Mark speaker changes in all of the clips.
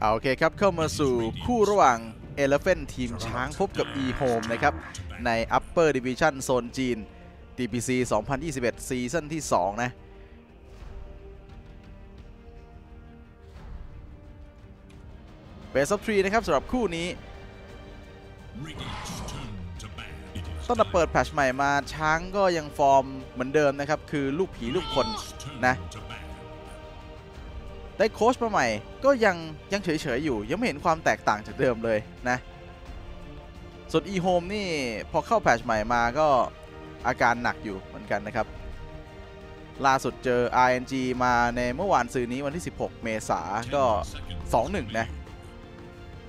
Speaker 1: เอาโอเคครับ เข้ามาสู่คู่ระหว่าง Elephant ทีมช้างพบกับ E-Home นะครับ ใน Upper Division โซนจีน DPC 2021 ซีซั่นที่ 2 นะ Best of 3นะครับสำหรับคู่นี้ตั้งแต่เปิดแพช์ใหม่มาช้างก็ยังฟอร์มเหมือนเดิมนะครับ คือลูกผีลูกคนนะ ได้โค้ชมาใหม่ ก็ยังยังเฉยๆอยู่ ยังไม่เห็นความแตกต่างจากเดิมเลยนะ ส่วน EHOME นี่พอเข้า patch ใหม่มาก็อาการหนักอยู่เหมือนกันนะครับ ล่าสุดเจอ RNG มาในเมื่อวานซืนนี้วันที่ 16 เมษาก็ 2-1 นะ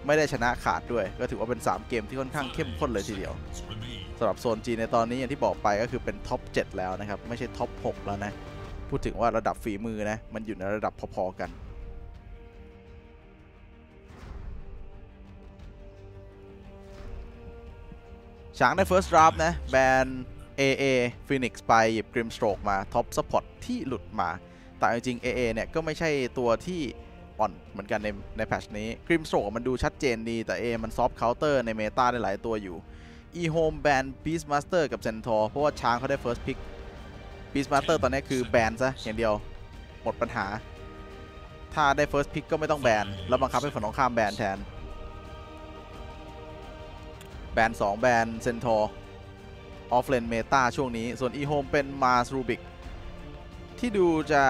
Speaker 1: ไม่ได้ชนะขาดด้วย ก็ถือว่าเป็น 3 เกมที่ค่อนข้างเข้มข้นเลยทีเดียวสำหรับโซนจีในตอนนี้อย่างที่บอกไปก็คือเป็น top 7 แล้วนะครับ ไม่ใช่ top 6 แล้วนะ พูดถึงว่าระดับฝีมือนะ มันอยู่ในระดับพอๆกัน ช้างได้ First Draft นะ แบน AA Phoenix ไปหยิบ Grimstroke มา top Support ที่หลุดมา แต่จริงๆ AA เนี่ย ก็ไม่ใช่ตัวที่อ่อนเหมือนกันในใน patch นี้ Grimstroke มันดูชัดเจนดี แต่ A มันซอฟต์เคาน์เตอร์ในเมตาได้หลายตัวอยู่ EHOME แบน Beastmaster กับ Centaur เพราะว่าช้างเขาได้ First Pick Beastmaster ตอนนี้คือแบนซะอย่างเดียว หมดปัญหา ถ้าได้ First Pick ก็ไม่ต้องแบน แล้วบังคับให้ฝั่งตรงข้ามแบนแทน แบน 2 แบน Centaur offlane meta ช่วงนี้ ส่วน e-home เป็นมาสรูบิกที่ดูจะ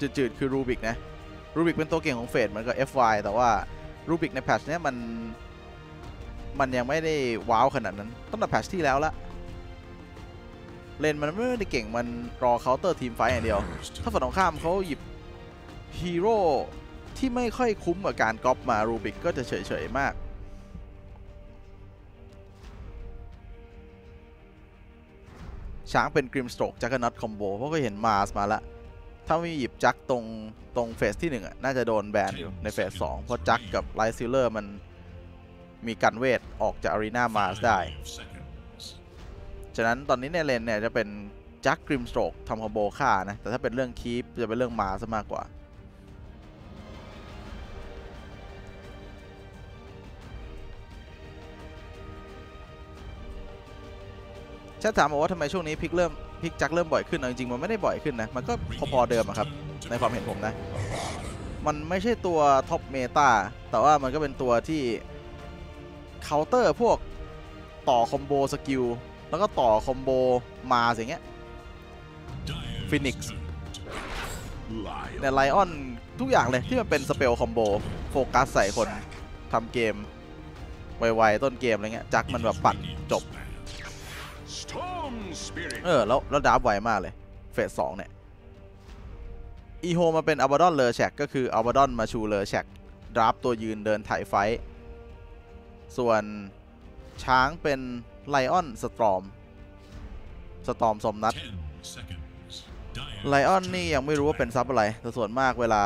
Speaker 1: จืดๆ คือ Rubick นะ Rubick เป็นตัวเก่งของ Fade เหมือนกับ FY แต่ว่า Rubick ใน patch เนี้ยมัน มันยังไม่ได้ว้าวขนาดนั้นตั้งแต่ patch ที่แล้วละ เลนมันไม่ได้เก่งมันรอ counter teamfight อย่างเดียว ถ้าฝั่งตรงข้ามเขาหยิบฮีโร่ที่ไม่ค่อยคุ้มกับการก๊อปมา Rubick ก็จะเฉยๆมากช้างเป็น Grimstroke Juggernaut combo เพราะก็เห็น Mars มาแล้วถ้าไม่หยิบ Jugg ตรงตรง phase ที่1อะน่าจะโดนแบนอยู่ใน phase 2เพราะ Jugg กับ Lifestealer มันมีกันเวทออกจากอารีนามาสได้ ฉะนั้นตอนนี้ในเลนเนี่ยจะเป็นจักกริมสโตรกทำคอมโบฆ่านะ แต่ถ้าเป็นเรื่องคีปจะเป็นเรื่องมาซะมากกว่า ชาถามบอกว่าทำไมช่วงนี้พิกเริ่มพิกจักเริ่มบ่อยขึ้นจริงๆมันไม่ได้บ่อยขึ้นนะ มันก็พอๆเดิมครับ ในความเห็นผมนะ มันไม่ใช่ตัว top meta แต่ว่ามันก็เป็นตัวที่เคาน์เตอร์พวกต่อ combo skill แล้วก็ต่อ combo มาอย่างเงี้ย Phoenix ใน Lion ทุกอย่างเลยที่มันเป็น spell combo focus ใส่คนทำเกม ไวๆ ต้นเกมอะไรเงี้ย Jugg มันแบบปั่นจบ เออ แล้วแล้วดับไวมากเลย phase สองเนี่ย EHOME เป็น Abaddon Leshrac ก็คือ Abaddon มาชู Leshrac draft ตัวยืนเดินไถ fight ส่วนช้างเป็น Lion Storm Storm Somnus Lion นี่ยังไม่รู้ว่าเป็น sup อะไรแต่ส่วนมากเวลา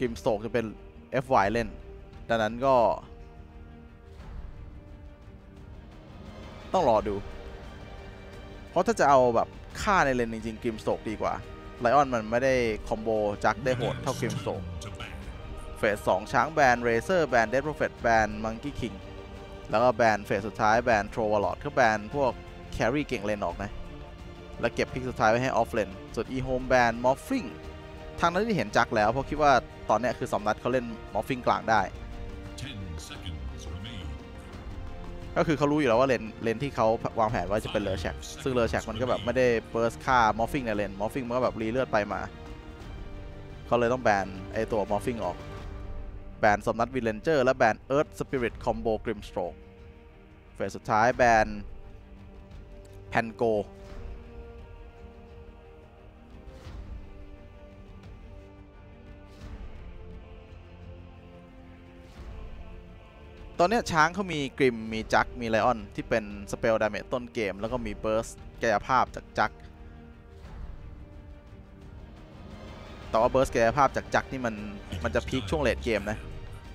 Speaker 1: Grimstroke จะเป็น FY เล่น ดังนั้นก็ ต้องรอดู เพราะถ้าจะเอาแบบฆ่าในเลนจริงๆ Grimstroke ดีกว่า Lion มันไม่ได้ combo Jugg ได้โหดเท่า Grimstroke phase สองช้างแบน Razor แบน Death Prophet แบน Monkey King แล้วก็แบน phase สุดท้ายแบน Troll Warlord ก็แบนพวก carry เก่งเลนออกนะ แล้วเก็บ pick สุดท้ายไว้ให้ offlane ส่วน EHOME แบน Morphling ทางนั้นที่เห็น Jugg แล้ว เพราะคิดว่าตอนเนี้ยคือ Somnus เขาเล่น Morphling กลางได้ ก็คือเขารู้อยู่แล้วว่า lane lane ที่เขาวางแผนไว้จะเป็น Leshrac ซึ่ง Leshrac มันก็แบบไม่ได้ burst ฆ่า Morphling ใน lane Morphling มันก็แบบรีเลือดไปมาเขาเลยต้องแบนไอตัว Morphling ออกแบน Somnus Windranger และแบน Earth Spirit combo Grimstroke phase สุดท้ายแบน Pangoตอนเนี้ยช้างเขามี Grim มี Jugg มี Lion ที่เป็น spell damage ต้นเกม แล้วก็มี burst กายภาพจาก Jugg แต่ว่า burst กายภาพจาก Jugg นี่มัน มันจะ peak ช่วง late game นะ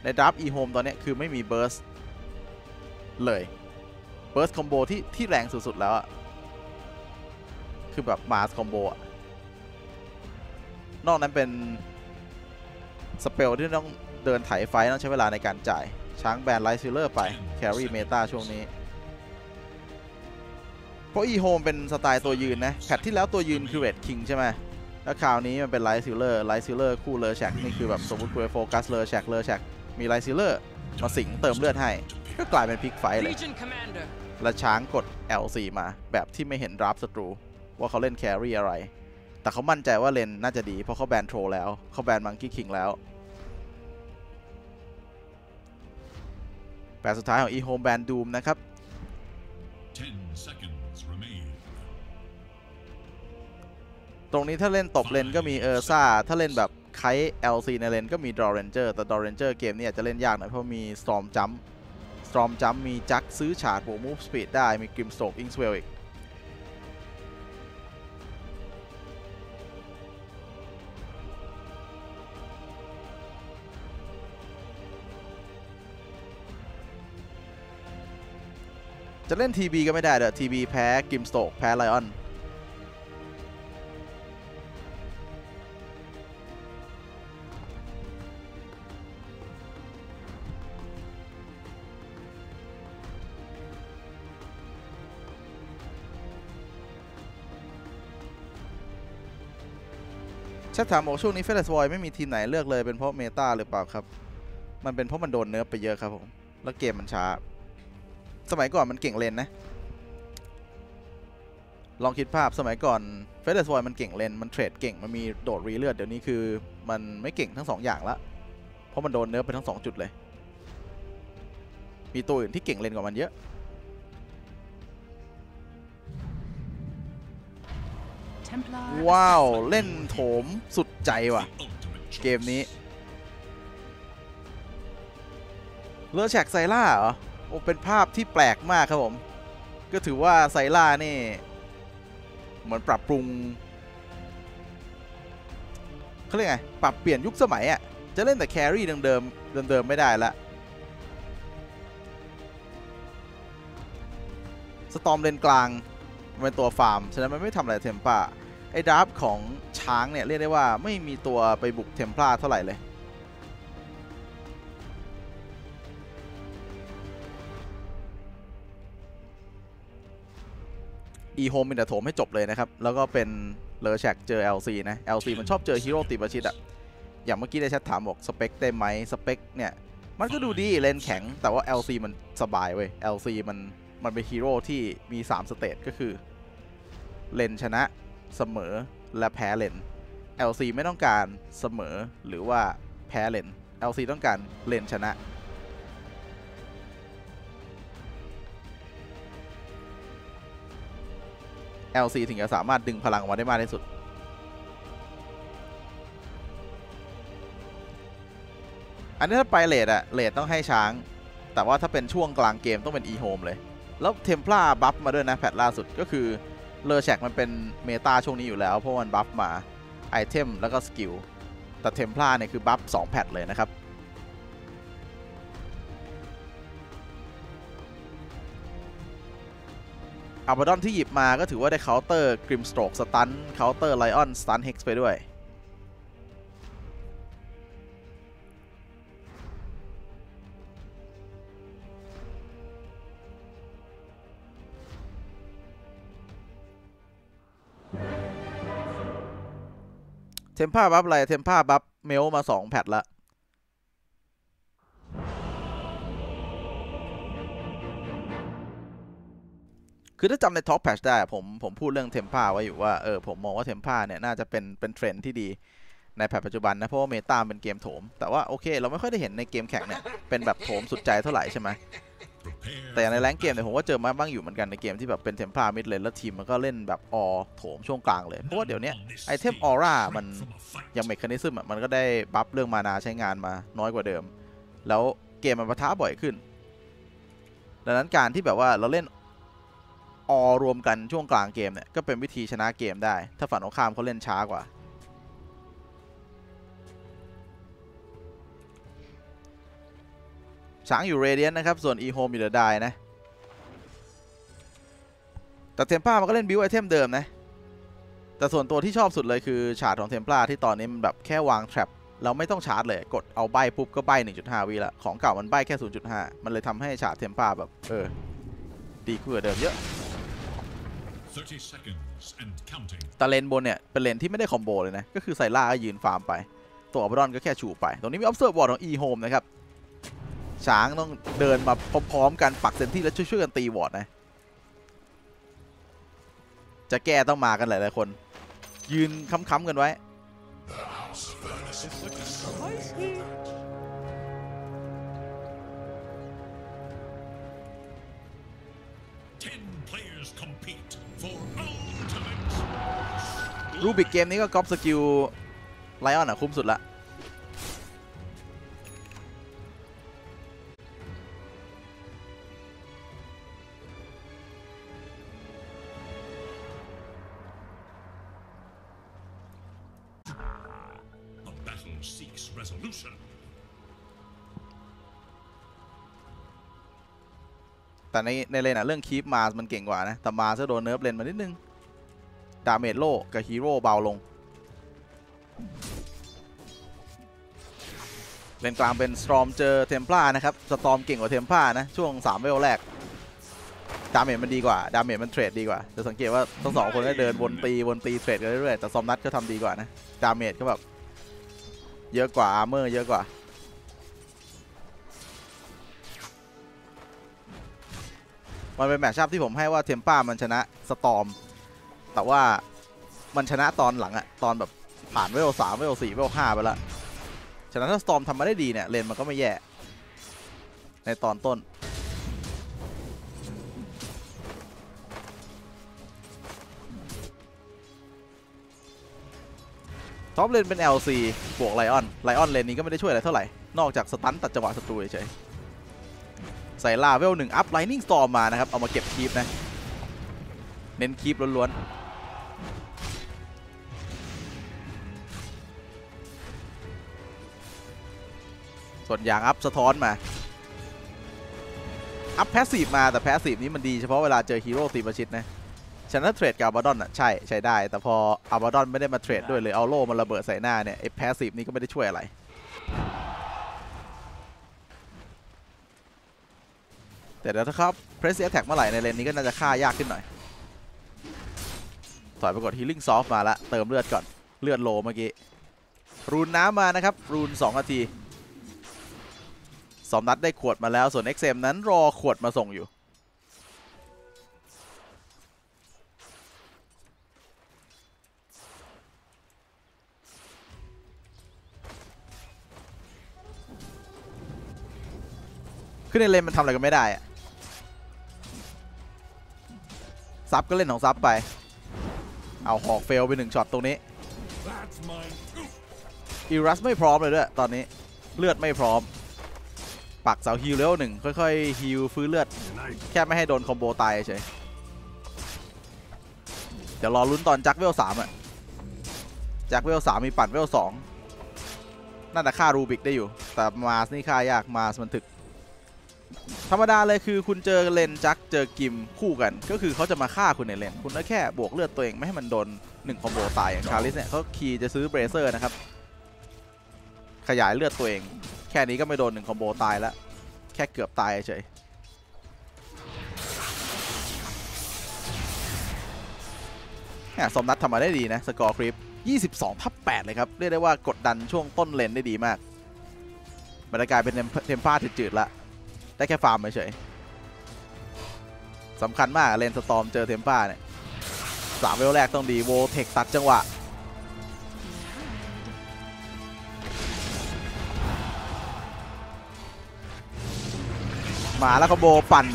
Speaker 1: ใน draft EHOME ตอนเนี้ยคือไม่มี burst เลย burst combo ที่ที่แรงสุดๆแล้วอะคือแบบ Mars combo อะนอกนั้นเป็นspell ที่ต้องเดินไถ fight ต้องใช้เวลาในการจ่าย ช้างแบน Lifestealer ไป carry meta ช่วงนี้เพราะ EHOME เป็นสไตล์ตัวยืนนะ patch ที่แล้วตัวยืนคือ Wraith King ใช่ไหมแล้วคราวนี้มันเป็น Lifestealer Lifestealer คู่ Leshrac นี่คือแบบสมมติคุณไป focus Leshrac Leshrac มี Lifestealer มาสิงเติมเลือดให้ ก็กลายเป็นพลิก fight เลย และช้างกด LC มาแบบที่ไม่เห็น draft ศัตรู ว่าเขาเล่น carry อะไร แต่เขามั่นใจว่าเลนน่าจะดี เพราะเขาแบน Troll แล้วเขาแบน Monkey King แล้วแปดสุดท้ายของ e-home แบนดูมนะครับตรงนี้ถ้าเล่นตบเลนก็มี Ursa ถ้าเล่นแบบไค LC ในเลนก็มีดรอเรนเจอร์แต่ดรอเรนเจอร์เกมนี้อาจจะเล่นยากหน่อยเพราะมี Storm Jump Storm Jump มี Storm Jump มี Jugg ซื้อ Shard บวก move speed ได้มี Grimstroke Ink Swell อีกจะเล่นทีบีก็ไม่ได้เด้อทีบีแพ้กิมสโตกแพ้ไลออน ชัดถามบอกช่วงนี้เฟสบอยไม่มีทีมไหนเลือกเลยเป็นเพราะเมตาหรือเปล่าครับ มันเป็นเพราะมันโดน nerf ไปเยอะครับผม แล้วเกมมันช้า สมัยก่อนมันเก่งเลนนะ ลองคิดภาพสมัยก่อน Faceless Void มันเก่งเลน มัน trade เก่ง มันมีโดดรีเลือด เดี๋ยวนี้คือมันไม่เก่งทั้งสองอย่างละ เพราะมันโดน nerf ไปทั้งสองจุดเลย มีตัวอื่นที่เก่งเลนกว่ามันเยอะ ว้าว เล่นโถมสุดใจว่ะ เกมนี้เลอแชกไซล่าเหรอ โอ้เป็นภาพที่แปลกมากครับผม ก็ถือว่าไซล่านี่ เหมือนปรับปรุงเขาเรียกไง ปรับเปลี่ยนยุคสมัยอะ่ะ จะเล่นแต่แครี่เดิมๆเดิมๆไม่ได้ละสตอมเลนกลาง มันเป็นตัวฟาร์ม ฉะนั้นมันไม่ทำอะไรเทมปาไอ้ดราฟของช้างเนี่ยเรียกได้ว่าไม่มีตัวไปบุกเทมพลาเท่าไหร่เลยอีโฮมเป็นแต่โถมให้จบเลยนะครับ แล้วก็เป็นเลอแชกเจอ LC นะ LC มันชอบเจอฮีโร่ติดประชิดอะอย่างเมื่อกี้ได้แชทถามบอกสเปคได้ไหมสเปคเนี่ย มันก็ดูดีเลนแข็ง แต่ว่า LC มันสบายเว้ย LC มันมันเป็นฮีโร่ที่มี 3 stage ก็คือ เลนชนะเสมอและแพ้ lane LC ไม่ต้องการเสมอหรือว่าแพ้ lane LC ต้องการเลนชนะ LC ถึงจะสามารถดึงพลังออกมาได้มากที่สุด อันนี้ถ้าไป late อะ late ต้องให้ช้าง แต่ว่าถ้าเป็นช่วงกลางเกมต้องเป็น EHOME เลย แล้วเทม p ล a บัฟมาด้วยนะ patch ล่าสุดก็คือ Leshrac มันเป็น meta ช่วงนี้อยู่แล้ว เพราะมัน buff มาไอเทมแล้วก็ skill แต่ Templar เนี่ยคือ buff 2 patch เลยนะครับ Abaddon ที่หยิบมาก็ถือว่าได้ counter Grimstroke stun counter Lion stun hex ไปด้วย เทม p าบัฟอะไร เทม p าบัฟเมลมา2แพทละคือถ้าจำใน talk patch ได้ผมผมพูดเรื่องเทม p าไว้อยู่ว่า เออ ผมมองว่าเทม p าเนี่ย น่าจะเป็นเป็นเทรนที่ดีใน patch ปัจจุบันนะ เพราะว่า meta เป็นเกมโถม แต่ว่าโอเค เราไม่ค่อยได้เห็นในเกมแข่งเนี่ย เป็นแบบโถมสุดใจเท่าไหร่ใช่ไหม แต่อย่างใน rank game เนี่ยผมก็เจอมาบ้างอยู่เหมือนกันในเกมที่แบบเป็นเทม p ามิดเลนแล้วทีมมันก็เล่นแบบออโถมช่วงกลางเลย เพราะว่าเดี๋ยวเนี้ยไอเทมออร่ามันอย่าง Mekansm อะมันก็ได้ buff เรื่อง mana ใช้งานมาน้อยกว่าเดิม แล้วเกมมันปะทะบ่อยขึ้น ดังนั้นการที่แบบว่าเราเล่นออรวมกันช่วงกลางเกมเนี่ยก็เป็นวิธีชนะเกมได้ ถ้าฝั่งตรงข้ามเขาเล่นช้ากว่า ช้างอยู่ Radiant นะครับ ส่วน EHOME อยู่ The Dire นะ แต่ Templar มันก็เล่นบิวไอเทมเดิมนะ แต่ส่วนตัวที่ชอบสุดเลยคือฉากของเทม p ลาที่ตอนนี้มันแบบแค่วาง trap เราไม่ต้องชาร์จเลยกดเอาใบ้ปุ๊บก็ใบ้1.5วิละของเก่ามันใบ้แค่ 0.5 มันเลยทำให้ shard Templar แบบเออดีกว่าเดิมเยอะ
Speaker 2: 30 seconds and counting.
Speaker 1: แต่เลนบนเนี่ยเป็นเลนที่ไม่ได้ combo เลยนะ ก็คือไซล่าก็ยืนฟาร์มไป ตัว Abaddon ก็แค่ชูไป ตรงนี้มี observe ward ของ EHOME นะครับ ช้างต้องเดินมาพร้อมๆกันปัก sentry แล้วช่วยๆกันตีวอร์ดนะ จะแก้ต้องมากันหลายๆคน ยืนค้ำๆกันไว้
Speaker 2: Ten players compete for ultimate.
Speaker 1: Rubick เกมนี้ก็ก๊อป skill Lion อะคุ้มสุดละ แต่ในในเลนอะเรื่อง creep Mars มันเก่งกว่านะ แต่ Mars จะโดน nerf lane มานิดนึง damage โล่กับฮีโร่เบาลง เลนกลางเป็น Storm เจอ Templar นะครับ Storm เก่งกว่า Templar นะ ช่วง 3 เวลแรก damage มันดีกว่า damage มัน trade ดีกว่า จะสังเกตว่าทั้งสองคนก็เดินวนตีวนตี trade กันเรื่อยๆ แต่ Somnus ก็ทำดีกว่านะ damage ก็แบบเยอะกว่า armor เยอะกว่า มันเป็น match-up ที่ผมให้ว่า Templar มันชนะ Storm แต่ว่ามันชนะตอนหลังอะตอนแบบผ่าน level สาม level สี่ level ห้าไปแล้วฉะนั้นถ้า Storm ทำมาได้ดีเนี่ยเลนมันก็ไม่แย่ ในตอนต้น top lane เป็น LC บวก Lion Lion lane นี้ก็ไม่ได้ช่วยอะไรเท่าไหร่ นอกจาก stun ตัดจังหวะศัตรูเฉยๆ ใส่ลาเวลหนึ่งอัพไลนิ่งสตอมมานะครับ เอามาเก็บคีปนะ เน้นคีปล้วนๆ ส่วนอย่างอัพสะท้อนมา อัพแพสซีฟมาแต่แพสซีฟนี้มันดีเฉพาะเวลาเจอฮีโร่ตีประชิดนะฉะนั้นเทรดกับอัลบาดอนอะใช่ใช้ได้ แต่พออัลบาดอนไม่ได้มาเทรดด้วยเลยเอาโล่มาระเบิดใส่หน้าเนี่ยไอ้แพสซีฟนี้ก็ไม่ได้ช่วยอะไร แต่เดี๋ยวถ้าครับเพรสเซียแท็กเมื่อไหร่ในเลนนี้ก็น่าจะฆ่ายากขึ้นหน่อย ถอยไปกด Healing Soft มาละเติมเลือดก่อนเลือดโลเมื่อกี้ รูนน้ำมานะครับ รูน2นาทีสองนัดได้ขวดมาแล้วส่วน XM นั้นรอขวดมาส่งอยู่ ขึ้นในเลนมันทำอะไรกันไม่ได้อะ support ก็เล่นของ support ไป เอาหอก fail ไปหนึ่งช็อตตรงนี้ Eurus ไม่พร้อมเลยด้วยตอนนี้เลือดไม่พร้อม ปักเสาฮิลเลวหนึ่งค่อยๆฮิลฟื้นเลือด แค่ไม่ให้โดน combo ตายเฉยเดี๋ยวรอลุ้นตอน Jugg level สามอะ Jugg level สามมีปั่นเวลสองน่าจะฆ่า Rubick ได้อยู่ แต่ Mars นี่ฆ่ายาก Mars มันถึก ธรรมดาเลยคือคุณเจอ lane Jugg เจอ Grim คู่กัน ก็คือเขาจะมาฆ่าคุณในเลน คุณก็แค่บวกเลือดตัวเองไม่ให้มันโดนหนึ่ง combo ตายอย่าง Chalice เนี่ยเขาคีย์จะซื้อ Bracer นะครับ ขยายเลือดตัวเอง แค่นี้ก็ไม่โดนหนึ่ง combo ตายแล้ว แค่เกือบตายเฉยเนี่ย Somnus ทำมาได้ดีนะ score creep 22 ทับ 8 เลยครับ เรียกได้ว่ากดดันช่วงต้นเลนได้ดีมากบรรยากาศเป็นเทม Templar จืดๆละ ได้แค่ฟาร์มเฉยสำคัญมาก lane Storm เจอ Templar เนี่ยสามเวลแรกต้องดีโวเทคตัดจังหวะ มาแล้ว combo ปั่น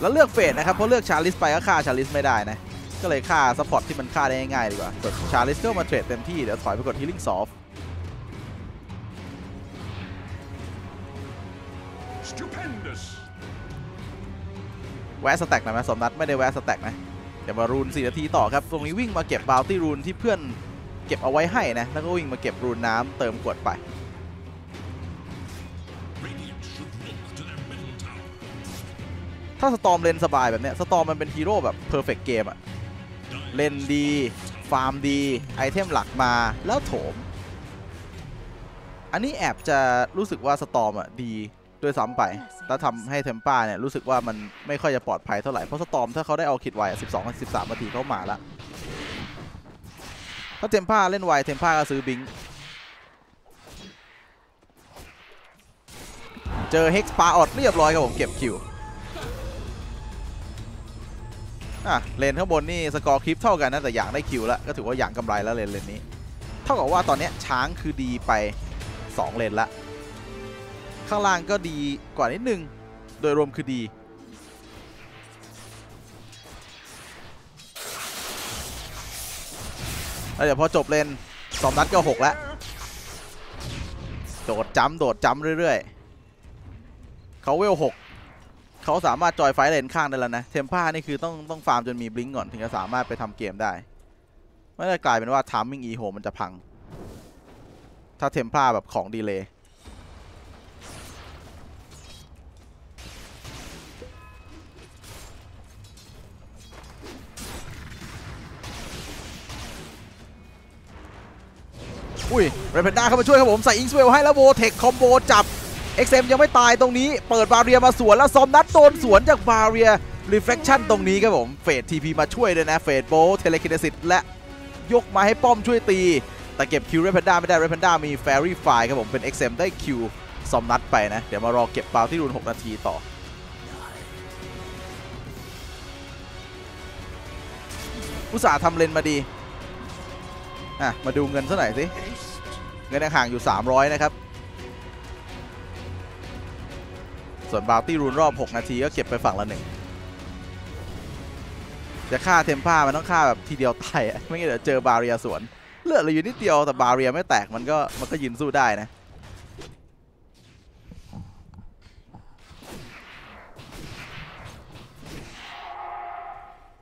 Speaker 1: แล้วเลือกเฟดนะครับ เพราะเลือก Chalice ไปก็ฆ่า Chalice ไม่ได้นะ ก็เลยฆ่า support ที่มันฆ่าได้ง่ายดีกว่า Chalice ก็มา trade เต็มที่ เดี๋ยวถอยไปกด Healing Salve
Speaker 2: Stupendous.
Speaker 1: แวะ stack หน่อยไหม Somnus ไม่ได้แวะ stack นะเดี๋ยวมา rune 4นาทีต่อครับ ตรงนี้วิ่งมาเก็บ bounty rune ที่เพื่อนเก็บเอาไว้ให้นะ แล้วก็วิ่งมาเก็บ rune น้ำเติมขวดไป
Speaker 2: Radiant should look to their middle tower.
Speaker 1: ถ้า Storm lane สบายแบบเนี้ย Storm มันเป็นฮีโร่แบบ perfect game อะเล่นดี ฟาร์มดี ไอเทมหลักมาแล้วโถม อันนี้แอบจะรู้สึกว่า Storm อะดี ด้วยซ้ำไปแล้วทำให้ Templar เนี่ยรู้สึกว่ามันไม่ค่อยจะปลอดภัยเท่าไหร่ เพราะ Storm ถ้าเขาได้เอาคิดไว้12 13นาทีเขามาละถ้า Templar เล่นไว Templar ก็ซื้อ Blinkเจอเฮกซ์ปาออดเรียบร้อยครับผมเก็บคิวอะเลนข้างบนนี่สกอร์คลิปเท่ากันนะแต่อย่างได้คิวแล้วก็ถือว่าอย่างกำไรแล้วเลนเลนนี้ เท่ากับว่าตอนนี้ช้างคือดีไป 2 เลนละ ข้างล่างก็ดีกว่านิดนึง โดยรวมคือดี แล้วเดี๋ยวพอจบเลนสองนัดก็6แล้ว โดด jump โดด jump เรื่อยๆ เขา level 6เขาสามารถ join fight lane ข้างได้แล้วนะ Templar นี่คือต้องต้องฟาร์มจนมี Blink ก่อนถึงจะสามารถไปทำเกมได้ ไม่ได้กลายเป็นว่า timing EHOMEันจะพัง ถ้า Templar แบบของ delay อุ้ยเรนเพนด้าเข้ามาช่วยครับผมใส่อิงสเวลให้แล้วโวเทคคอมโบจับ XM ยังไม่ตายตรงนี้ เปิดบาเรียมาสวนแล้วซอมนัดโดนสวนจากบาเรียรีเฟ c ชั่นตรงนี้ครับผมเฟดทีพีมาช่วยด้วยนะเฟดโบเทเลคินสิตและยกมาให้ป้อมช่วยตี แต่เก็บคิวเรนเพนด้าไม่ได้เรนเพนด้ามีแฟรี่ไฟครับผมเป็น XM ได้คิวซอมนัดไปนะ เดี๋ยวมารอเก็บบาวที่รุน 6 นาทีต่ออุตส่าทำเลนมาดี อะ มาดูเงินซะหน่อยสิ เงินยังห่างอยู่ 300 นะครับ ส่วนบาวตี้รูนรอบ 6 นาทีก็เก็บไปฝั่งละหนึ่งจะฆ่าเทมป้ามันต้องฆ่าแบบทีเดียวตายไม่งั้นเดี๋ยวเจอบาเรียสวน เลือดเลืออยู่นิดเดียวแต่บาเรียไม่แตกมันก็มันก็ยืนสู้ได้นะ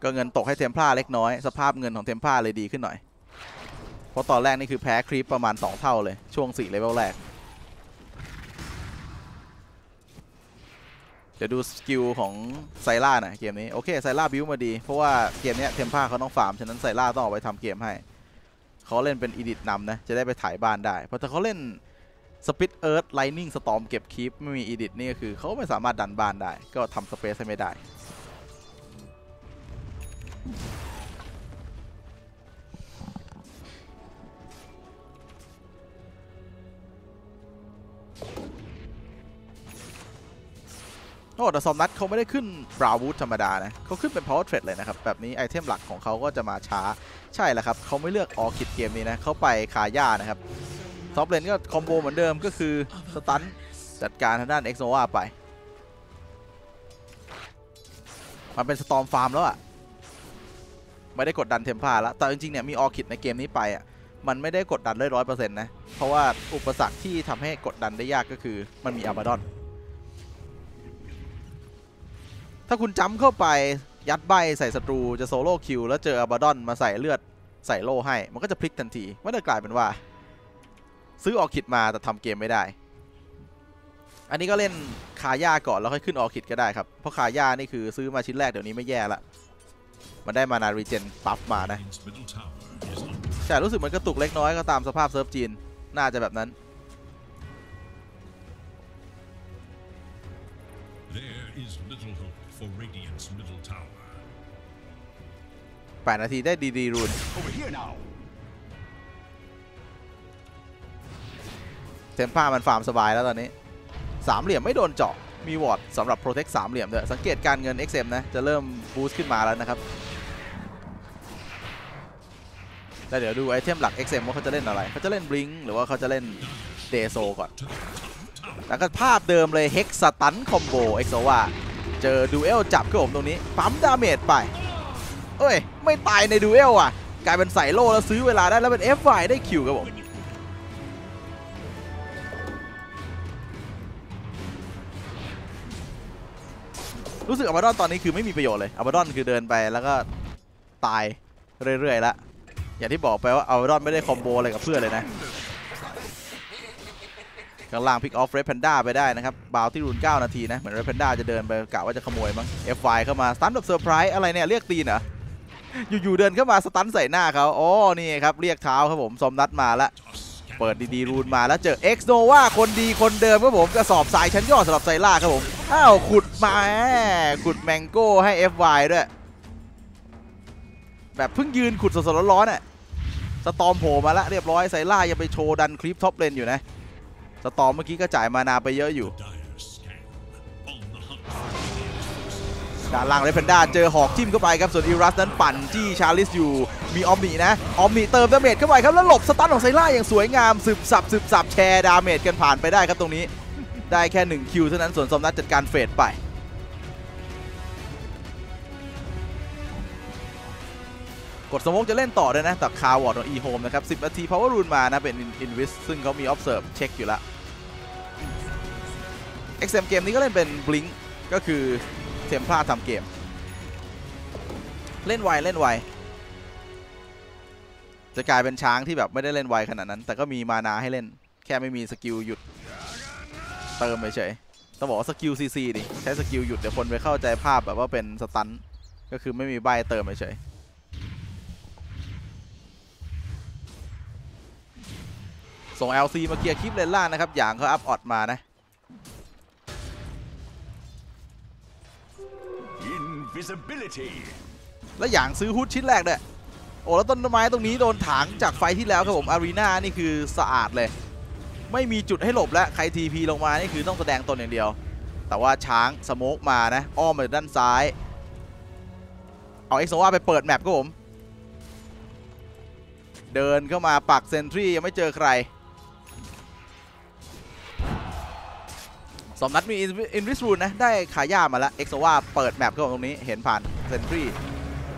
Speaker 1: ก็เงินตกให้เทมพลาเล็กน้อย สภาพเงินของเทมพลาเลยดีขึ้นหน่อย เพราะตอนแรกนี่คือแพ้ครีปประมาณ 2 เท่าเลย ช่วง4เลเวลแรก เดี๋ยวดูสกิลของไซล่าหน่อยเกมนี้ โอเคไซล่าบิวมาดี เพราะว่าเกมเนี้ยเทมพลาเขาต้องฟาร์ม ฉะนั้นไซล่าต้องออกไปทำเกมให้ เขาเล่นเป็นอีดิทนำนะ จะได้ไปถ่ายบ้านได้ เพราะถ้าเขาเล่นสปิ t เอิร์ธไลนิ่งสตอมเก็บคลิปไม่มีอีดิทนี่ก็คือเขาไม่สามารถดันบ้านได้ ก็ทำสเปซให้ไม่ได้ โอ้แต่ Somnus เขาไม่ได้ขึ้นบราวูดธรรมดานะเขาขึ้นเป็น Power Treads เลยนะครับ แบบนี้ item หลักของเขาก็จะมาช้าใช่แล้วครับเขาไม่เลือก Orchid เกมนี้นะเขาไป Kaya นะครับ top lane ก็ combo เหมือนเดิมก็คือ stun จัดการทางด้าน XNOVA ไป มันเป็น Storm farm แล้วอะไม่ได้กดดัน Templar แล้ว แต่จริงๆเนี่ยมีออคิดในเกมนี้ไปอะมันไม่ได้กดดันได้ร้อยเปอร์เซ็นต์นะ เพราะว่าอุปสรรคที่ทำให้กดดันได้ยากก็คือมันมี Abaddon ถ้าคุณ jump เข้าไปยัดใบ้ใส่ศัตรูจะ solo kill แล้วเจอ Abaddon มาใส่เลือดใส่โล่ให้ มันก็จะพลิกทันทีมันจะกลายเป็นว่า ซื้อออคิดมาแต่ทำเกมไม่ได้ อันนี้ก็เล่น Kaya ก่อนแล้วค่อยขึ้น Orchid ก็ได้ครับ เพราะ Kaya นี่คือซื้อมาชิ้นแรกเดี๋ยวนี้ไม่แย่ละมันได้ mana regen ปั๊บมานะใช่รู้สึกเหมือนมันกระตุกเล็กน้อยก็ตามสภาพ serv จีนน่าจะแบบนั้น
Speaker 2: There is little hope for Radiant's middle tower.
Speaker 1: 8 นาทีได้ DD rune
Speaker 2: Over here now.
Speaker 1: Templar มันฟาร์มสบายแล้วตอนนี้ สามเหลี่ยมไม่โดนเจาะ มีวอร์ดสำหรับ protect สามเหลี่ยมด้วยสังเกตการเงิน XM นะ จะเริ่มboost ขึ้นมาแล้วนะครับแล้วเดี๋ยวดู item หลัก XM ว่าเขาจะเล่นอะไร เขาจะเล่น Blink หรือว่าเขาจะเล่น Deso ก่อน แล้วก็ภาพเดิมเลย hex stun combo XNOVA เจอ Duel จับครับผมตรงนี้ปั๊ม damage ไป เอ้ย ไม่ตายใน Duel อะ กลายเป็นใส่โล่แล้วซื้อเวลาได้แล้วเป็น F y ได้คิวครับผมรู้สึก Abaddon ตอนนี้คือไม่มีประโยชน์เลย Abaddon คือเดินไปแล้วก็ตายเรื่อยๆ แล้วอย่างที่บอกไปว่า Abaddon ไม่ได้ combo อะไรกับเพื่อนเลยนะ ข้างล่าง pick off RedPanda ไปได้นะครับ Bounty Rune 9นาทีนะ เหมือน RedPanda จะเดินไปกะว่าจะขโมยมั้ง F5 เข้ามาสตันแบบเซอร์ไพรส์อะไรเนี่ยเรียกตีนเหรออยู่ๆเดินเข้ามา stun ใส่หน้าเขาอ๋อนี่ครับเรียกเท้าครับผมซอมนัดมาละเปิดดีๆรูนมาแล้วเจอ X Nova คนดีคนเดิมครับผมกระสอบทรายชั้นยอดสำหรับ Sylar ครับผมอ้าวขุดมาแหมขุดแมงโก้ให้ FY ด้วยแบบเพิ่งยืนขุดสดๆร้อนๆอะสตอมโผล่มาแล้วเรียบร้อยไซล่ายังไปโชว์ดันคลิปท็อปเลนอยู่นะ สตอมเมื่อกี้ก็จ่ายมานาไปเยอะอยู่ด้านล่างเรฟเฟนด้าเจอหอกจิ้มเข้าไปครับส่วนอิรัสนั้นปั่นจี้ชาลิสอยู่มีออมมินะออมมิเติมดาเมจเข้าไปครับแล้วหลบสตันของไซล่าอย่างสวยงามสืบสับสืบสับแชร์ดาเมจกันผ่านไปได้ครับตรงนี้ ได้แค่1 kill เท่านั้นส่วน Somnus จัดการ Faith ไปกด smoke จะเล่นต่อเลยนะแต่คาวอร์ดของ EHOME นะครับ 10 นาทีพาวเวอร์รูนมานะเป็นอินวิสซึ่งเขามี observe เช็คอยู่แล้ว XM เกมนี้ก็เล่นเป็น Blink ก็คือ Templar ทำเกม เล่นไวเล่นไวจะกลายเป็นช้างที่แบบไม่ได้เล่นไวขนาดนั้น แต่ก็มี mana ให้เล่น แค่ไม่มีสกิลหยุด เติมเฉยต้องบอกว่าสกิลซีซีดิใช้สกิลหยุดเดี๋ยวคนไปเข้าใจภาพแบบว่าเป็นสตันก็คือไม่มีใบเติมเฉยส่ง LC มาเคลียร์คลิปเลนล่างนะครับ อย่างเขาอัพออดมานะ แล้วอย่างซื้อฮุดชิ้นแรกด้วยโอ้แล้วต้นไม้ตรงนี้โดนถางจาก fight ที่แล้วครับผม arena นี่คือสะอาดเลย ไม่มีจุดให้หลบแล้วใคร TP ลงมานี่คือต้องแสดงตนอย่างเดียว แต่ว่าช้าง smoke มานะอ้อมมาด้านซ้ายเอา XNOVA ไปเปิด map ครับผม เดินเข้ามาปัก sentry ยังไม่เจอใคร Somnus มี invis rune นะ ได้ Kaya มาแล้ว XNOVA เปิด map เข้ามาตรงนี้เห็นผ่านเซนทรี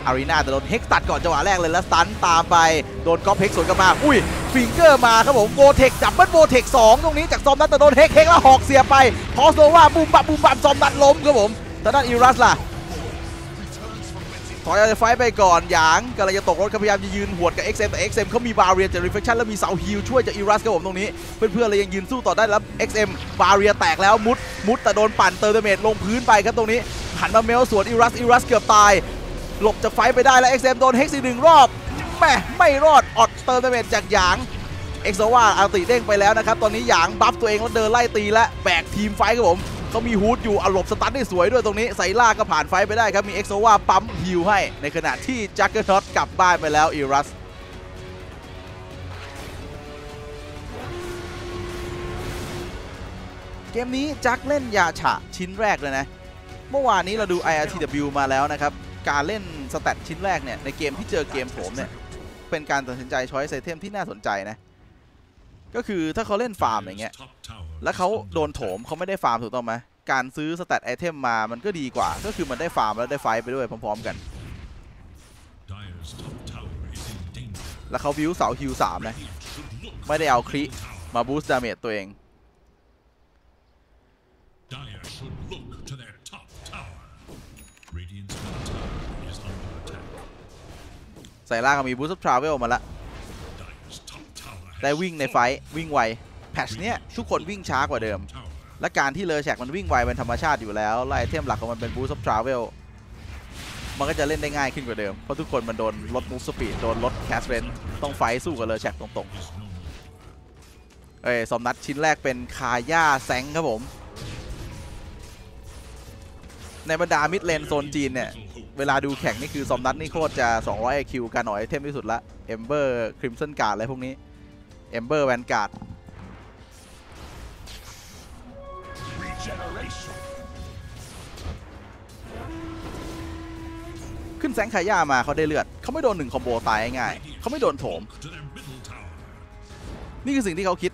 Speaker 1: อารีนาแต่โดนเฮกตัดก่อนจังหวะแรกเลยแล้วสตันตามไป โดนก๊อฟเฮกสวนกลับมา อุ้ย ฟิงเกอร์มาครับผมโบเทคจับมันโบเทคสองตรงนี้จากซอมนัดแต่โดนเฮกเฮกแล้วหอกเสียไปพอสโนว่าบูมบับบูมบับซอมนัดล้มครับผมแต่ด้านอิรัสล่ะ ถอยเอาไฟไปก่อนหยางกำลังจะตกรถพยายามจะยืนหวดกับ XM แต่ XM เขามีบาเรียจาก Reflection แล้วมีเสาฮิลช่วยจากอิรัสครับผมตรงนี้ เพื่อนๆเลยยังยืนสู้ต่อได้แล้ว XM บาเรียแตกแล้วมุดมุดแต่โดนปั่นเติม damage ลงพื้นไปครับตรงนี้หันมาเมลสวน Eurus Eurus เกือบตาย หลบจาก fight ไปได้แล้ว XM โดน Hex หนึ่งรอบแม่ไม่รอดอดเติม damage จาก Yang xNova อัลติเด้งไปแล้วนะครับตอนนี้ Yang buff ตัวเองแล้วเดินไล่ตีและแบก team fight ครับผม เขามี Hood อยู่อารมณ์ stun ได้สวยด้วยตรงนี้ Sylar ก็ผ่าน fight ไปได้ครับ มีเอ็กโซว่าปั๊มฮิวให้ ในขณะที่ Juggernaut กลับบ้านไปแล้ว Eurusเกมนี้จักเล่น Yasha ชิ้นแรกเลยนะ เมื่อวานนี้เราดู ILTW มาแล้วนะครับ การเล่น stat ชิ้นแรกเนี่ย ในเกมที่เจอเกมโถมเนี่ย เป็นการตัดสินใจ choice item ที่น่าสนใจนะ ก็คือถ้าเขาเล่นฟาร์มอย่างเงี้ยแล้วเขาโดนโถมเขาไม่ได้ฟาร์มถูกต้องไหมการซื้อ stat item มามันก็ดีกว่า ก็คือมันได้ฟาร์มแล้วได้ fight ไปด้วยพร้อมๆกัน แล้วเขาบิวเสาฮิวสามนะ ไม่ได้เอาคริมา boost damage ตัวเองใส่ล่างก็มี Boots Travel มาละ ได้วิ่งใน fight วิ่งไว patch เนี้ยทุกคนวิ่งช้ากว่าเดิม และการที่ Leshrac มันวิ่งไวเป็นธรรมชาติอยู่แล้วแล้ว item หลักของมันเป็น Boots Travel มันก็จะเล่นได้ง่ายขึ้นกว่าเดิม เพราะทุกคนมันโดนลด move speed โดนลด cast rangeต้อง fight สู้กับ Leshrac ตรงๆเอ้ย Somnus ชิ้นแรกเป็น Kaya Sange ครับผม ในบรรดา mid lane โซนจีนเนี่ย เวลาดูแข่งนี่คือ Somnus นี่โคตรจะ 200 IQ การออก item ที่สุดละ Ember Crimson Guard อะไรพวกนี้ Ember
Speaker 3: Vanguard
Speaker 1: ขึ้น Sange Kaya มาเขาได้เลือด เขาไม่โดนหนึ่ง combo ตายง่าย เขาไม่โดนโถม นี่คือสิ่งที่เขาคิด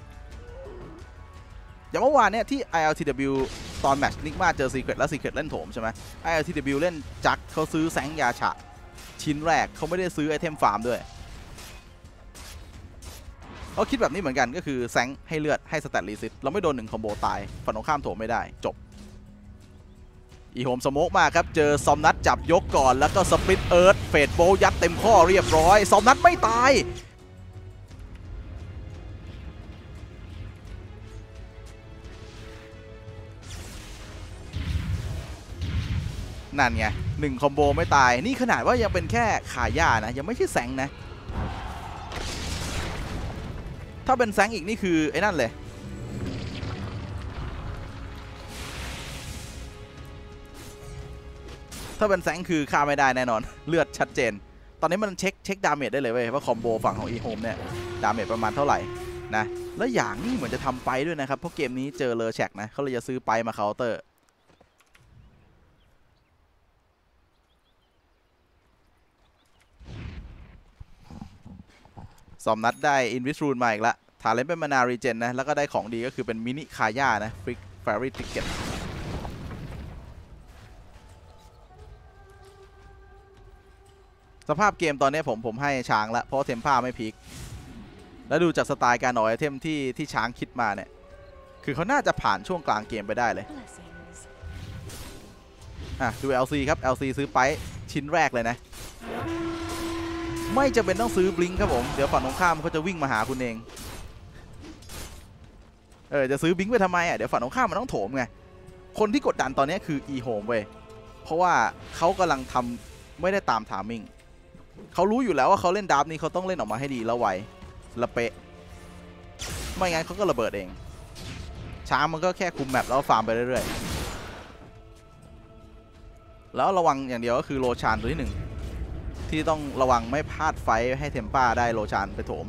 Speaker 1: อย่างเมื่อวานเนี่ยที่ ILTW ตอน Magnus มาเจอ Secret แล้ว Secret เล่นโถมใช่ไหม ILTW เล่นจักเขาซื้อ Sange Yasha ชิ้นแรกเขาไม่ได้ซื้อ item farm ด้วย เขาคิดแบบนี้เหมือนกันก็คือ Sange ให้เลือดให้ status resist เราไม่โดนหนึ่ง combo ตายฝั่งตรงข้ามโถมไม่ได้จบEHOME smoke มาครับ เจอ Somnus จับยกก่อนแล้วก็ split earth Faded โบยัดเต็มข้อเรียบร้อย Somnus ไม่ตาย นั่นไงหนึ่ง combo ไม่ตาย นี่ขนาดว่ายังเป็นแค่ Kaya นะ ยังไม่ใช่ Sange นะ ถ้าเป็น Sange อีกนี่คือ ไอ้นั่นเลย ถ้าเป็น Sange คือฆ่าไม่ได้แน่นอน เลือดชัดเจน ตอนนี้มันเช็คเช็ค damage ได้เลยเว้ยว่า combo ฝั่งของ EHOME เนี่ย damage ประมาณเท่าไหร่นะ แล้ว Yang นี้เหมือนจะทำ Pipe ด้วยนะครับ เพราะเกมนี้เจอ Leshrac นะเขาเลยจะซื้อ Pipe มา counter Somnus ได้ invis rune มาอีกละฐานเล่นเป็น mana regen นะ แล้วก็ได้ของดีก็คือเป็น mini Kaya นะฟริก Faerie Trinketสภาพเกมตอนนี้ผมผมให้ช้างละเพราะเทมพ่าไม่พีคแล้วดูจากสไตล์การออกไอเทมที่ที่ช้างคิดมาเนี่ย คือเขาน่าจะผ่านช่วงกลางเกมไปได้เลย อะ ดู LC ครับ LC ซื้อไปชิ้นแรกเลยนะ ไม่จำเป็นต้องซื้อบลิงครับผม เดี๋ยวฝั่งตรงข้ามเขาจะวิ่งมาหาคุณเอง เออ จะซื้อบลิงไปทำไมอะ เดี๋ยวฝั่งตรงข้ามมันต้องโถมไง คนที่กดดันตอนนี้คือ e home เว้ย เพราะว่าเขากำลังทำไม่ได้ตามทามมิ่งเขารู้อยู่แล้วว่าเขาเล่นดับนี้เขาต้องเล่นออกมาให้ดีแล้วไวและเป๊ะไม่งั้นเขาก็ระเบิดเอง ช้างมันก็แค่คุมแมปแล้วฟาร์มไปเรื่อยๆ แล้วระวังอย่างเดียวก็คือโลชานตัวที่หนึ่ง ที่ต้องระวังไม่พลาดไฟให้เทมป้าได้โลชานไปโถม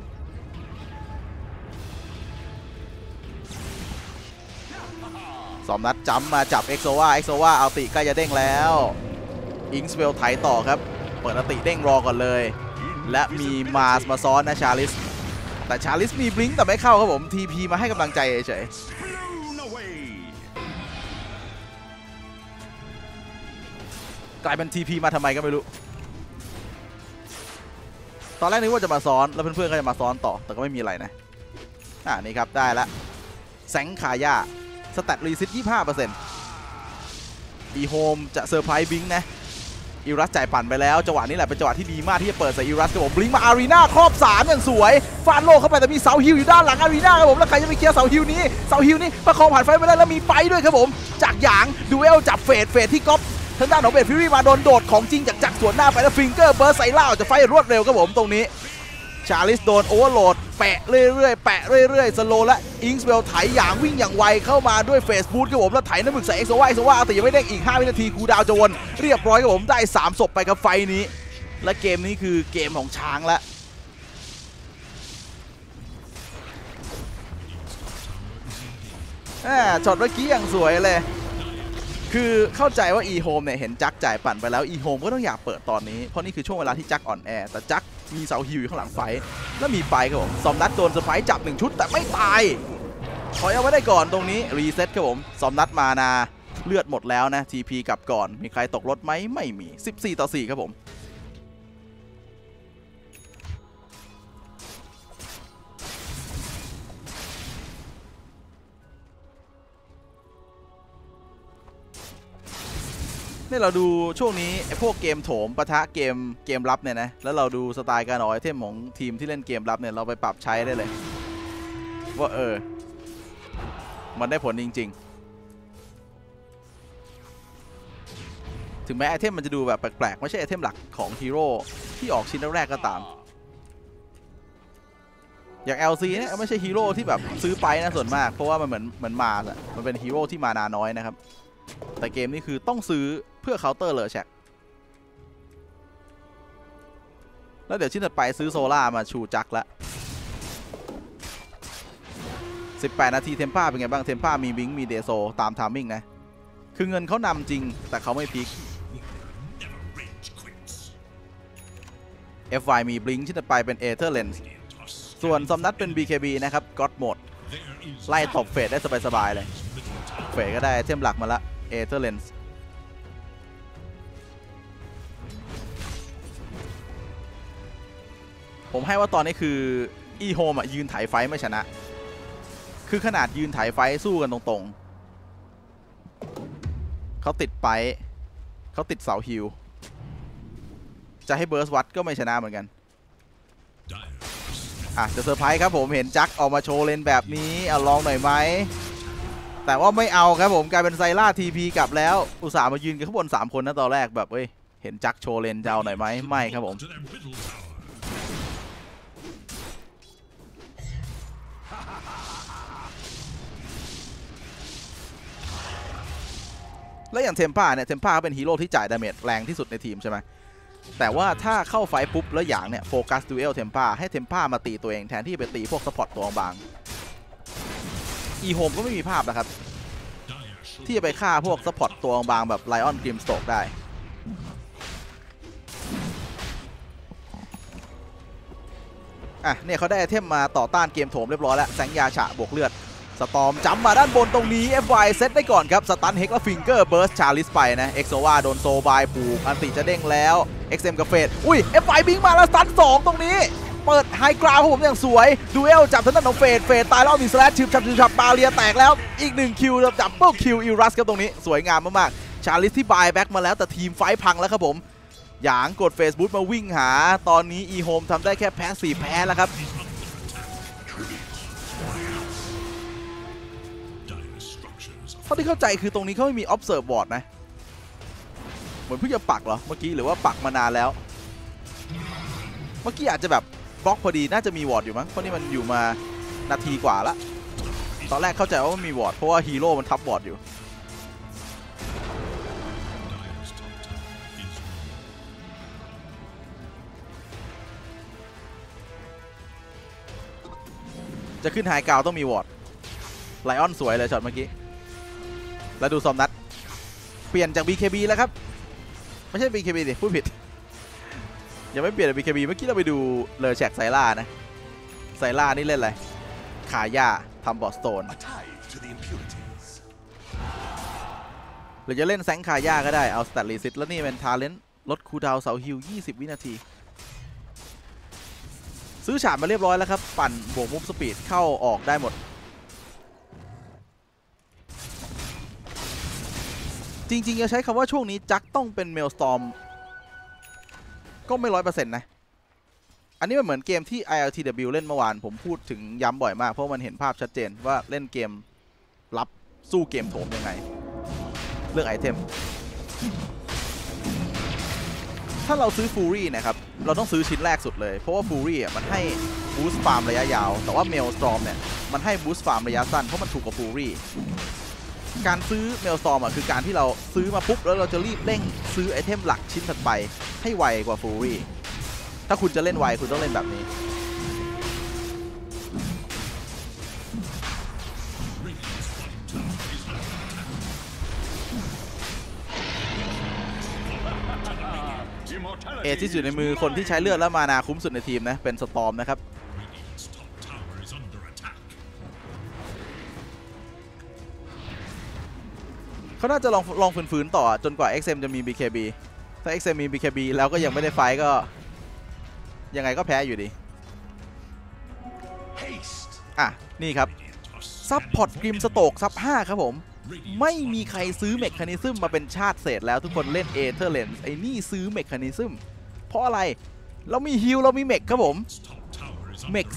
Speaker 1: สอมนัดจัมมาจับเอ็กโซวาเอ็กโซวาเอาติใกล้จะเด้งแล้ว Ink Swell ไถต่อครับ เปิดอัลติเด้งรอก่อนเลย และมี Mars มาซ้อนนะ Chalice แต่ Chalice มี Blink แต่ไม่เข้าครับผม TP มาให้กำลังใจเฉยๆกลายเป็น TP มาทำไมก็ไม่รู้ ตอนแรกนึกว่าจะมาซ้อนแล้วเพื่อนๆก็จะมาซ้อนต่อแต่ก็ไม่มีอะไรนะอ่านี่ครับได้ละแสงคาย่าสแตทรีซิต25%อีโฮมจะเซอร์ไพรส์บิงค์นะอีรัสจ่ายปั่นไปแล้วจังหวะนี้แหละเป็นจังหวะที่ดีมากที่จะเปิดใส่อีรัสครับผมบลิงก์มาอารีนาครอบสามอย่างสวยฟาดโลเข้าไปแต่มีเสาฮิวอยู่ด้านหลังอารีนาครับผมแล้วใครจะไปเคลียร์เสาฮิวนี้เสาฮิวนี้ประคองผ่านไฟไปได้แล้วมีไปด้วยครับผม จากหยางดูเอลจับเฟดเฟดที่ก๊อปทางด้านของเบดฟิวี่มาโดนโดดของจริงจาก สวนหน้าไปแล้วฟิงเกอร์เบิร์สไซล่าออกจากไฟรวดเร็วครับผมตรงนี้ Chalice โดน Overload แปะเรื่อยๆ แปะเรื่อยๆ slow และ Ink Swell ไถ Yang วิ่งอย่างไวเข้ามาด้วย Phase Boots ครับผม แล้วไถน้ำมึกใส่เอ็กโซว่าเอ็กโซว่าแต่ยังไม่เด้งอีก 5 วินาที cooldown จะวนเรียบร้อยครับผมได้ 3 ศพไปกับ fight นี้ และเกมนี้คือเกมของช้างละแหม่ช็อตเมื่อกี้อย่างสวยเลย คือเข้าใจว่า e home เนี่ยเห็นจักจ่ายปั่นไปแล้ว e home ก็ต้องอยากเปิดตอนนี้ เพราะนี่คือช่วงเวลาที่จักอ่อนแอ แต่จักมีเสาฮิวอยู่ข้างหลังไฟ แล้วมีไฟครับผมซอมนัดโดนสไปจับหนึ่งชุดแต่ไม่ตายถอยเอาไว้ได้ก่อนตรงนี้รีเซ็ตครับผมซอมนัดมานาเลือดหมดแล้วนะ TP กลับก่อน มีใครตกรถไหมไม่มี 14 ต่อ 4 ครับผม นี่เราดูช่วงนี้ไอ้พวกเกมโถมปะทะเกมเกมรับเนี่ยนะแล้วเราดูสไตล์การออก item ของทีมที่เล่นเกมรับเนี่ยเราไปปรับใช้ได้เลย ว่าเออ มันได้ผลจริง ๆ ถึงแม้ item มันจะดูแบบแปลกๆ ไม่ใช่ item หลักของฮีโร่ที่ออกชิ้นแรกก็ตาม อย่าง LC เนี่ยไม่ใช่ฮีโร่ที่แบบซื้อ Pipe นะส่วนมาก เพราะว่ามันเหมือนเหมือน Mars อะมันเป็นฮีโร่ที่ mana น้อยนะครับ แต่เกมนี้คือต้องซื้อเพื่อเคาน์เตอร์เลยแชกแล้วเดี๋ยวชิ้นถัดไปซื้อโซล่ามาชูจักรละ18 นาทีเทมป้าเป็นไงบ้างเทมป้ามีบิงมีเดโซตามทามมิ่งนะ คือเงินเขานำจริงแต่เขาไม่พีค
Speaker 2: Never rage quits.
Speaker 1: FY มีบลิงชิ้นถัดไปเป็นเอเธอร์เลนส่วนซอมนัดเป็น BKB นะครับก็ d โหมด ไล่ตบเฟดได้สบาย ๆ เลย เฟดก็ได้เทมหลักมาละ เอเธอร์เลนผมให้ว่าตอนนี้คืออีโฮมอะยืนถ่ายไฟไม่ชนะ คือขนาดยืนถ่ายไฟสู้กันตรงๆ เขาติดไปเขาติดเสาฮิว จะให้เบิร์สวัดก็ไม่ชนะเหมือนกันอะจะเซอร์ไพรส์ครับผมเห็นจักออกมาโชว์เลนแบบนี้เอาลองหน่อยไหม แต่ว่าไม่เอาครับผมกลายเป็น Sylar TP กลับแล้ว อุตส่าห์มายืนกันข้างบน 3 คนนะตอนแรกแบบเอ้ย เห็นจักโชเลนเจ้าหน่อยไหมไม่ครับผมและอย่างเทมป้าเนี่ยเทมป้าเป็นฮีโร่ที่จ่าย damage แรงที่สุดในทีมใช่ไหมแต่ว่าถ้าเข้า fight ปุ๊บแล้วอย่างเนี่ยโฟกัส duel Templar ให้ Templar มาตีตัวเองแทนที่ไปตีพวก support ตัวบาง EHOME ก็ไม่มีภาพนะครับ
Speaker 2: Dire shall
Speaker 1: ที่จะไปฆ่าพวก support ตัวบางแบบ Lion Grimstroke ได้อะเนี่ยเขาได้ item มาต่อต้านเกมโถมเรียบร้อยแล้ว Sange Yasha บวกเลือด Storm จัมพ์มาด้านบนตรงนี้ FY set ได้ก่อนครับ stun hex และ Finger burst Chalice ไปนะเอ็กโซวาโดนโซบายผูกอันติจะเด้งแล้ว XM กับเฟดอุ้ย FY บิงมาแล้วสตัน2 ตรงนี้ เปิดไฮกราวผมอย่างสวยดูเอลจับทางด้านของเฟดเฟดตายแล้วมีสแลชชิบชับชิบชับบาเรียแตกแล้วอีกหนึ่งคิวจับเบิลคิวอิรัสครับตรงนี้สวยงามมากๆชาลิสที่บายแบ็กมาแล้วแต่ทีมไฟพังแล้วครับผมหยางกด Facebook มาวิ่งหา ตอนนี้อีโฮมทำได้แค่แพ้สี่แพ้แล้วครับเท่าที่เข้าใจคือตรงนี้เขาไม่มี observe board นะ เหมือนเพิ่งจะปักเหรอ เมื่อกี้หรือว่าปักมานานแล้ว เมื่อกี้อาจจะแบบ บล็อกพอดีน่าจะมีวอร์ดอยู่มั้งเพราะนี่มันอยู่มานาทีกว่าละตอนแรกเข้าใจว่ามันมีวอร์ดเพราะว่าฮีโร่มันทับวอร์ดอยู่จะขึ้น high ground ต้องมี ward Lion สวยเลยช็อตเมื่อกี้ แล้วดู Somnus เปลี่ยนจาก BKB แล้วครับ ไม่ใช่ BKB ดิพูดผิด ยังไม่เปลี่ยนจาก BKB เมื่อกี้เราไปดู Leshrac ไซล่านะไซล่านี่เล่นอะไร Kaya ทำ
Speaker 3: Bloodstone
Speaker 1: หรือจะเล่น Sange Kaya ก็ได้ เอา status resist แล้วนี่เป็น talent ลด cooldown เสา heal 20 วินาที ซื้อฉาบมาเรียบร้อยแล้วครับ ปั่นบวก move speed เข้าออกได้หมด จริงๆจะใช้คำว่าช่วงนี้ Jug ต้องเป็น Maelstrom ก็ไม่ร้อยเปอร์เซ็นต์นะ อันนี้มันเหมือนเกมที่ ILTW เล่นเมื่อวาน ผมพูดถึงย้ำบ่อยมาก เพราะมันเห็นภาพชัดเจนว่าเล่นเกมรับสู้เกมโถมยังไงเรื่อง item ถ้าเราซื้อ Fury นะครับ เราต้องซื้อชิ้นแรกสุดเลย เพราะว่า Fury อะมันให้ boost farm ระยะยาว แต่ว่า Maelstrom เนี่ย มันให้ boost farm ระยะสั้น เพราะมันถูกกว่า Furyการซื้อ Maelstrom อะคือการที่เราซื้อมาปุ๊บ แล้วเราจะรีบเร่งซื้อ item หลักชิ้นถัดไป ให้ไวกว่า Fury ถ้าคุณจะเล่นไวคุณต้องเล่นแบบนี้ เอที่อยู่ในมือคนที่ใช้เลือดและมานาคุ้มสุดในทีมนะ เป็น Storm นะครับเขาน่าจะลองลองฝืนๆต่อจนกว่า XM จะมี BKB ถ้า XM มี BKB แล้วก็ยังไม่ได้ไฟท์ก็ ยังไงก็แพ้อยู่ดี
Speaker 3: Haste.
Speaker 1: อะ นี่ครับ
Speaker 2: Radiant are
Speaker 1: ซัพพอร์ตกริมสโตกซับ5ครับผม
Speaker 2: Radiant's
Speaker 1: ไม่มีใครซื้อเมคคานิซึมมาเป็นชาติเศษแล้วทุกคนเล่นเอเธอร์เลนส์ไอ้นี่ซื้อเมคคานิซึมเพราะอะไร เรามีฮิลเรามีเมคครับผม
Speaker 2: top tower is
Speaker 1: เม
Speaker 2: under
Speaker 1: ค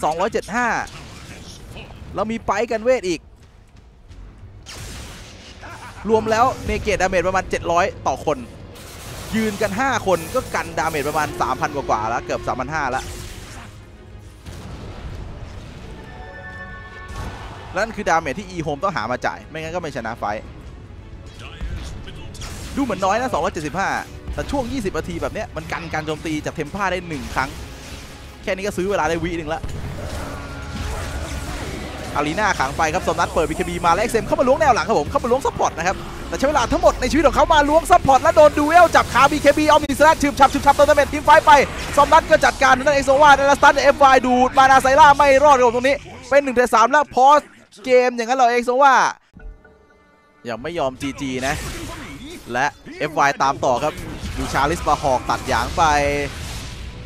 Speaker 2: attack.
Speaker 1: 275
Speaker 2: Tower has fallen.
Speaker 1: เรามีไปกันเวทอีกรวมแล้ว negate damage ประมาณ 700 ต่อคน ยืนกัน 5 คนก็กัน damage ประมาณ 3,000 กว่าๆแล้ว เกือบ 3,500 แล้วแล้วนั่นคือ damage ที่ EHOME ต้องหามาจ่าย ไม่งั้นก็ไม่ชนะ
Speaker 2: fight
Speaker 1: ดูเหมือนน้อยนะ 275 แต่ช่วง 20 นาทีแบบเนี้ยมันกันการโจมตีจาก Templar ได้ 1 ครั้ง แค่นี้ก็ซื้อเวลาได้วิหนึ่งละอารีนาขังไปครับสมนัดเปิด BKB มาแล้ว XM เข้ามาล้วงแนวหลังครับผมเข้ามาล้วงซัพพอร์ตนะครับ แต่ใช้เวลาทั้งหมดในชีวิตของเขามาล้วงซัพพอร์ตและโดนดูเอลจับขา BKB เอามีสแลชชืบฉับชืบฉับเติมเมททีมไฟไปสมนัดก็จัดการทางด้านเอโซวาในลัสตันเอฟไดูดมานาไซล่าไม่รอดครับตรงนี้ เป็น1นึ่งสามแล้วพอสเกมอย่างนั้นเหรอเอ็กโซวายังไม่ยอม GG นะ และ FY ตามต่อครับมีชาลิสมาหอกตัดหยางไป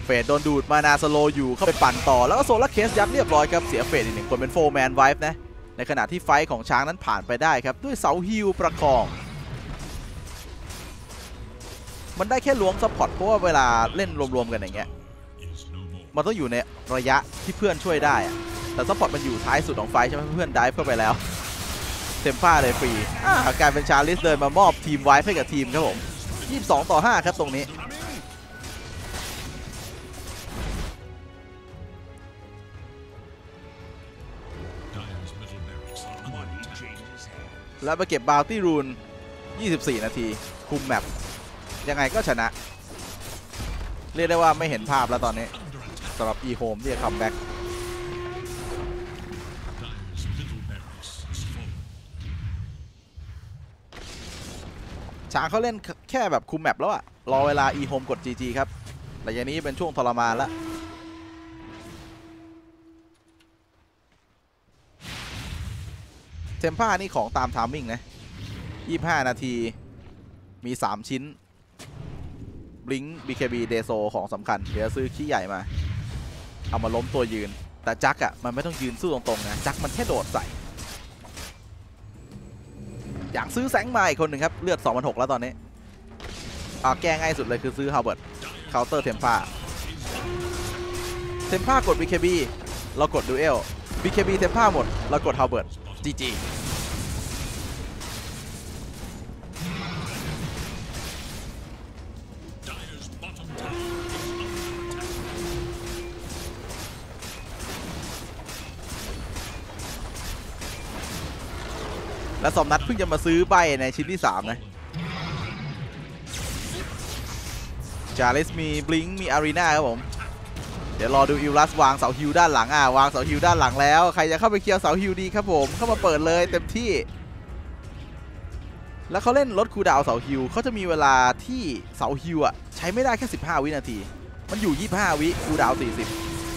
Speaker 1: เฟดโดนดูดมานาสโลอยู่เข้าไปปั่นต่อแล้วก็โซล่าเคสยัดเรียบร้อยครับเสียเฟดอีกหนึ่งคนเป็นโฟร์แมนไวฟ์นะ ในขณะที่ fight ของช้างนั้นผ่านไปได้ครับ ด้วยเสา heal ประคอง มันได้แค่ล้วง support เพราะว่าเวลาเล่นรวมๆกันอย่างเงี้ยมันต้องอยู่ในระยะที่เพื่อนช่วยได้ แต่ support มันอยู่ท้ายสุดของ fight ใช่ไหมเพื่อนได้เข้าไปแล้ว Templar เลยฟรีกลายเป็น Chalice เดินมามอบ team wipe ให้กับทีมครับผม 22 ต่อ 5 ครับตรงนี้ แล้วมาเก็บ Bounty Rune 24 นาที คุม map ยังไงก็ชนะ เรียกได้ว่าไม่เห็นภาพแล้วตอนนี้สำหรับ e-home ที่จะคัมแบ็กช้างเขาเล่นแค่แบบคุม map แล้วอะรอเวลา EHOME กด GG ครับหลังจากนี้เป็นช่วงทรมานแล้ว Templar นี่ของตาม timing นะ 25 นาที มี 3 ชิ้น blink BKB Deso ของสำคัญ เดี๋ยวซื้อขี้ใหญ่มา เอามาล้มตัวยืน แต่ Jug อะมันไม่ต้องยืนสู้ตรงๆนะ Jug มันแค่โดดใส่ อยากซื้อ Sange มาอีกคนหนึ่งครับ เลือด2,600แล้วตอนนี้อาแก้ง่ายสุดเลยคือซื้อฮาวเวิร์ดเคาน์เตอร์เทม p าเทม p ากด BKB เรากดดูเอล BKB เทม p าหมด เรากดฮาวเวิร์ด GG
Speaker 2: Dyer's bottom tower is under attack.
Speaker 1: และสมนัดเพิ่งจะมาซื้อใบในชิ้นที่ 3 นะ Chalice มี blink มี arena ครับผม เดี๋ยวรอดูอิลลัสวางเสาฮิวด้านหลังอะวางเสาฮิวด้านหลังแล้ว ใครจะเข้าไปเคลียร์เสาฮิวดีครับผม เข้ามาเปิดเลยเต็มที่ แล้วเขาเล่นลด cooldown เสา heal เขาจะมีเวลาที่เสาฮิวอะใช้ไม่ได้แค่ 15 วินาที มันอยู่ 25 วิ cooldown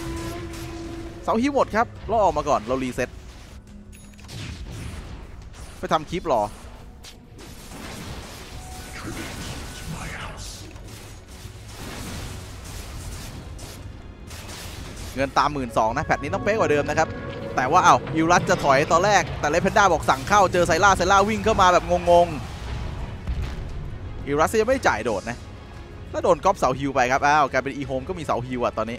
Speaker 1: 40 เสา heal หมดครับเราออกมาก่อนเรารีเซ็ตไปทำคลิปรอ เงินตามหมื่นสองนะแพทนี้ต้องเป๊ะกว่าเดิมนะครับ แต่ว่าเอา้ายูรัสจะถอยตอนแรก แต่เลฟเพนด้าบอกสั่งเข้าเจอไซล่าไซล่าวิ่งเข้ามาแบบงงๆยูรัสยังไม่จ่ายโดดนะแล้วโดนก๊อปเสาฮิวไปครับอ้าวกลายเป็นอีโฮมก็มีเสาฮิวอะตอนนี้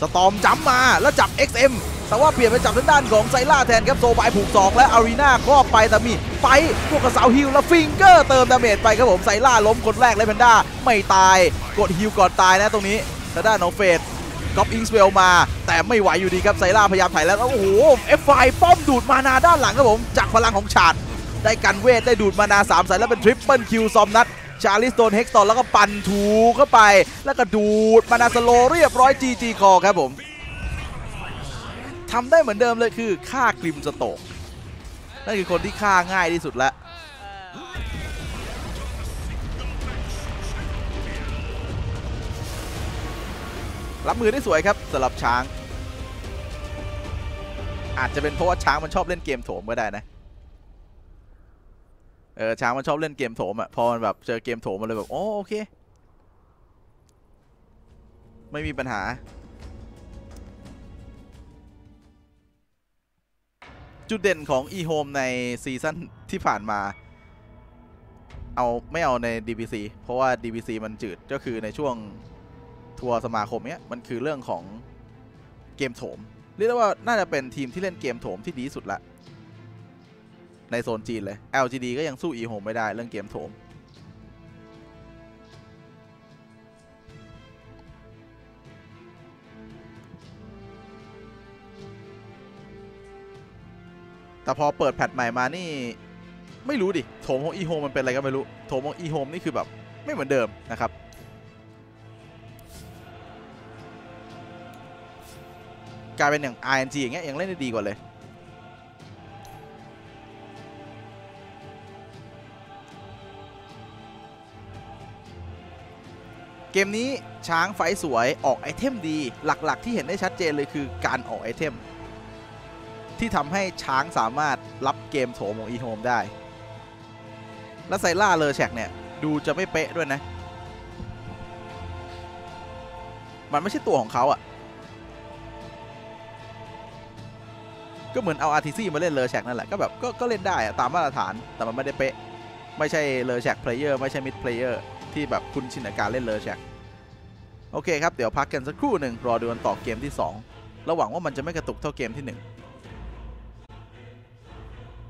Speaker 1: สตอมจัมมาแล้วจับ XM แต่ว่าเปลี่ยนไปจับทางด้านของไซล่าแทนครับโซบายผูกศอกและอารีนาครอบไปแต่มีไปพวกกับเสาฮิวแล้วฟิงเกอร์เติมดาเมจไปครับผมไซล่าล้มคนแรกเลยแพนด้าไม่ตายกดฮิวก่อนตายนะตรงนี้างด้านของเฟดก๊อปอิงสเวลมา แต่ไม่ไหวอยู่ดีครับไซล่าพยายามถ่ายแล้วแล้วโอ้โหเอฟไฟป้อมดูดมานาด้านหลังครับผม จากพลังของฉาดได้กันเวท ได้ดูดมานาสามสายแล้วเป็นทริปเปิลคิวซอมนัดชาลิสโดนเฮกซ์ตอนแล้วก็ปั่นถูเข้าไป แล้วก็ดูดมานาสโลเรียบร้อยจีจีคอครับผมทำได้เหมือนเดิมเลยคือฆ่ากริมสโตกนั่นคือคนที่ฆ่าง่ายที่สุดแล้ว รับมือได้สวยครับสำหรับช้าง อาจจะเป็นเพราะว่าช้างมันชอบเล่นเกมโถมก็ได้นะเออช้างมันชอบเล่นเกมโถมอะพอมันแบบเจอเกมโถมมันเลยแบบโอ้โอเค ไม่มีปัญหา จุดเด่นของ e-home ในซีซั่นที่ผ่านมา เอาไม่เอาใน DBC เพราะว่า DBC มันจืดก็คือในช่วง ทัวร์สมาคมเนี้ยมันคือเรื่องของเกมโถม เรียกได้ว่าน่าจะเป็นทีมที่เล่นเกมโถมที่ดีสุดละ ในโซนจีนเลย LGD ก็ยังสู้ e-home ไม่ได้เรื่องเกมโถมแต่พอเปิดแพทใหม่มานี่ ไม่รู้ดิ โถมของ e-home มันเป็นอะไรก็ไม่รู้ โถมของ e-home นี่คือแบบไม่เหมือนเดิมนะครับ กลายเป็นอย่าง RNG อย่างเงี้ยยังเล่นได้ดีกว่าเลย เกมนี้ช้างไฟสวยออกไอเทมดีหลักๆ ที่เห็นได้ชัดเจนเลยคือการออกไอเทม ที่ทำให้ช้างสามารถรับเกมโถมของ EHOME ได้ และ Sylar Leshrac เนี่ย ดูจะไม่เป๊ะด้วยนะ มันไม่ใช่ตัวของเขาอะ ก็เหมือนเอา Arteezy มาเล่น Leshrac นั่นแหละ ก็แบบก็ก็เล่นได้ตามมาตรฐานแต่มันไม่ได้เป๊ะ ไม่ใช่ Leshrac player ไม่ใช่ mid player ที่แบบคุณชินกับการเล่น Leshrac โอเคครับ เดี๋ยวพักกันสักครู่หนึ่งรอดูกันต่อเกมที่ 2 ระหวังว่ามันจะไม่กระตุกเท่าเกมที่ 1